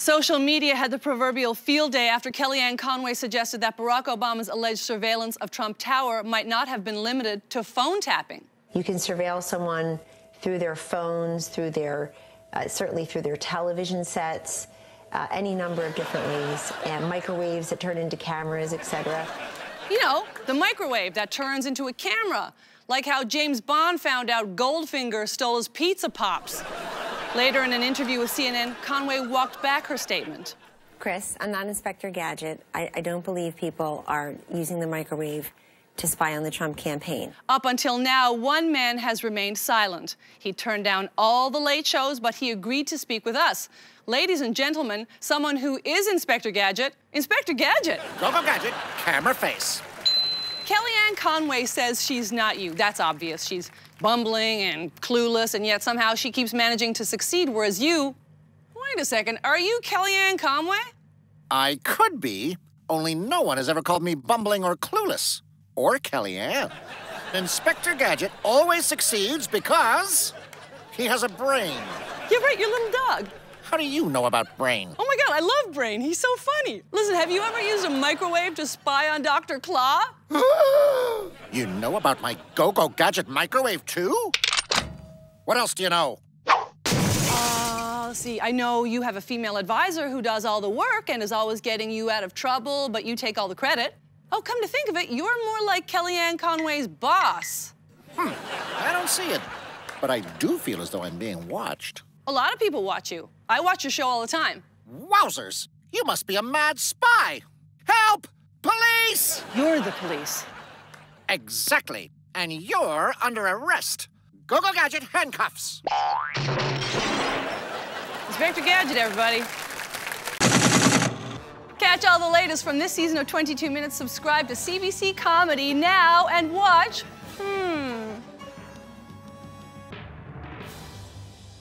Social media had the proverbial field day after Kellyanne Conway suggested that Barack Obama's alleged surveillance of Trump Tower might not have been limited to phone tapping. You can surveil someone through their phones, through their, uh, certainly through their television sets, uh, any number of different ways, and microwaves that turn into cameras, etc. You know, the microwave that turns into a camera, like how James Bond found out Goldfinger stole his pizza pops. Later in an interview with CNN, Conway walked back her statement. Chris, I'm not Inspector Gadget. I, I don't believe people are using the microwave to spy on the Trump campaign. Up until now, one man has remained silent. He turned down all the late shows, but he agreed to speak with us. Ladies and gentlemen, someone who is Inspector Gadget, Inspector Gadget. Go, go, Gadget, camera face. Kellyanne Conway says she's not you. That's obvious. She's bumbling and clueless, and yet somehow she keeps managing to succeed, whereas you... Wait a second, are you Kellyanne Conway? I could be, only no one has ever called me bumbling or clueless. Or Kellyanne. Inspector Gadget always succeeds because he has a brain. You're right, your little dog. How do you know about Brain? Oh my God, I love Brain. He's so funny. Listen, have you ever used a microwave to spy on Dr. Claw? you know about my go-go gadget microwave too? What else do you know? Uh, see, I know you have a female advisor who does all the work and is always getting you out of trouble, but you take all the credit. Oh, come to think of it, you're more like Kellyanne Conway's boss. Hmm, I don't see it. But I do feel as though I'm being watched. A lot of people watch you. I watch your show all the time. Wowzers! You must be a mad spy! Help! Police! You're the police. Exactly. And you're under arrest. Go-Go Gadget handcuffs. Inspector Gadget, everybody. Catch all the latest from this season of 22 Minutes. Subscribe to CBC Comedy now and watch